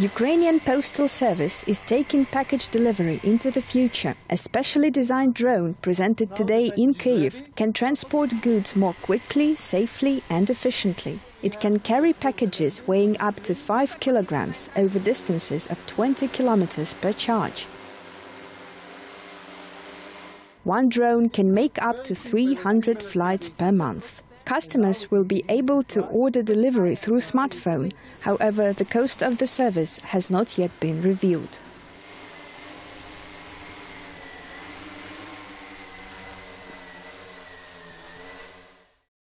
Ukrainian Postal Service is taking package delivery into the future. A specially designed drone presented today in Kyiv can transport goods more quickly, safely and efficiently. It can carry packages weighing up to 5 kilograms over distances of 20 kilometers per charge. One drone can make up to 300 flights per month. Customers will be able to order delivery through smartphone. However, the cost of the service has not yet been revealed.